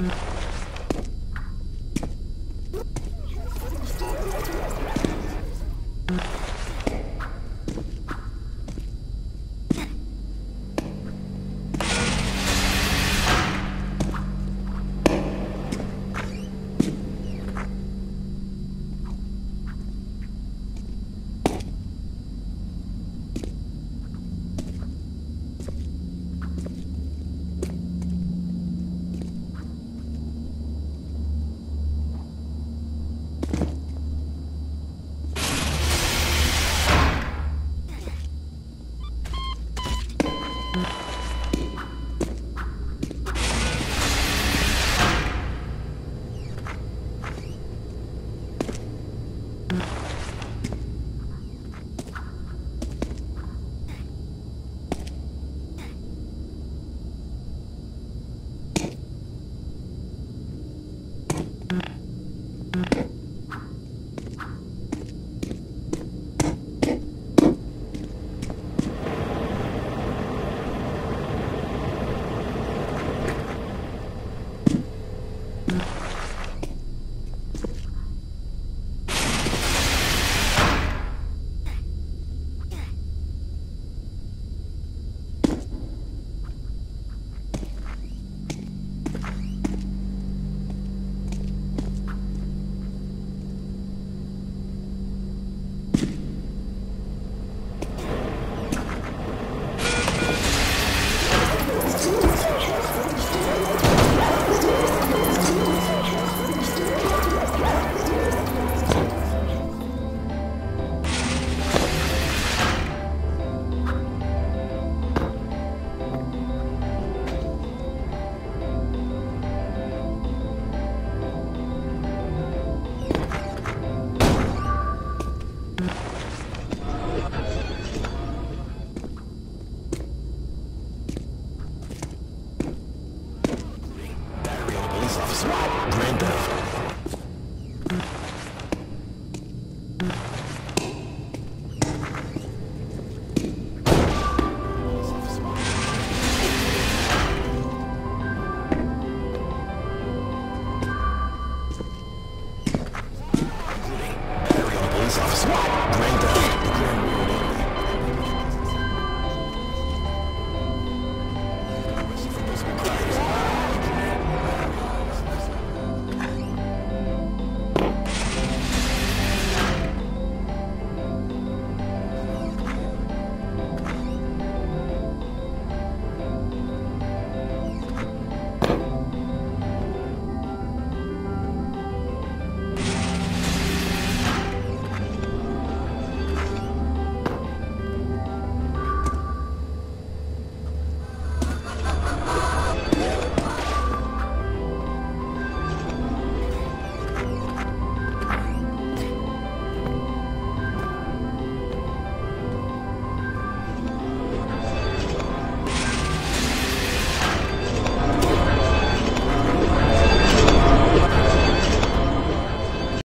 Mm-hmm. Officer. Brando.